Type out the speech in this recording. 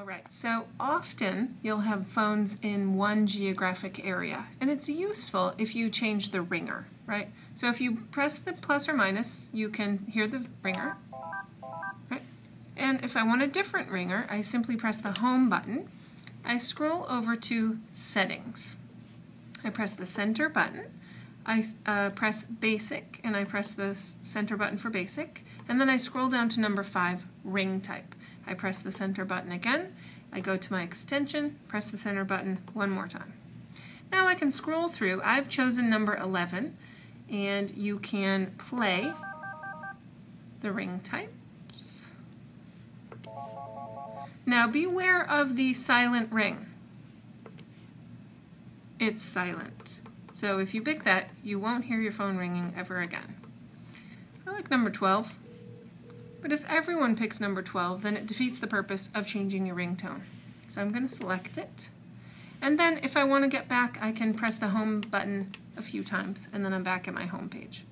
All right, so often you'll have phones in one geographic area, and it's useful if you change the ringer, right? So if you press the plus or minus, you can hear the ringer, right? And if I want a different ringer, I simply press the home button. I scroll over to settings. I press the center button. I uh, press basic, and I press the center button for basic, and then I scroll down to number five, ring type. I press the center button again, I go to my extension, press the center button one more time. Now I can scroll through. I've chosen number 11, and you can play the ring types. Now beware of the silent ring. It's silent. So if you pick that, you won't hear your phone ringing ever again. I like number 12. But if everyone picks number 12, then it defeats the purpose of changing your ringtone. So I'm going to select it. And then if I want to get back, I can press the home button a few times, and then I'm back at my home page.